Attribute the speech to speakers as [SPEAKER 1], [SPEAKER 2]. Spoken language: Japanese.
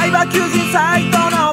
[SPEAKER 1] ライバー求人サイトの